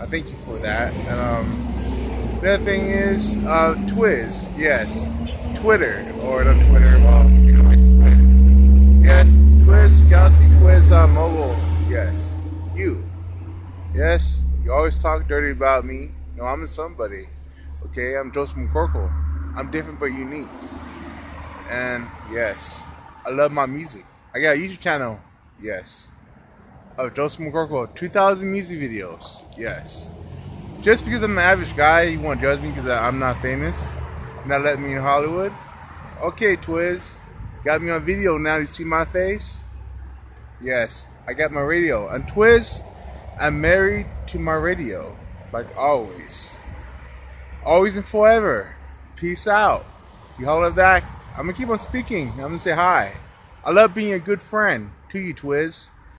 I thank you for that. Um, the other thing is uh, Twiz. Yes, Twitter or not Twitter. Well, Twiz. Yes, Twiz Galaxy Twiz uh, Mobile. Yes, you. Yes, you always talk dirty about me. No, I'm somebody. Okay, I'm Joseph McCorkle. I'm different but unique. And yes, I love my music. I got a YouTube channel. Yes. Of Joseph McCorkle. 2,000 music videos. Yes. Just because I'm the average guy, you want to judge me because I'm not famous? Not letting me in Hollywood? Okay, Twiz. Got me on video now. You see my face? Yes. I got my radio. And Twiz, I'm married to my radio. Like always. Always and forever. Peace out. You holler back. I'm gonna keep on speaking. I'm gonna say hi. I love being a good friend to you, Twiz.